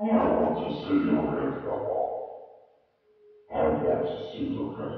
I want to see your red bubble. I want to see your red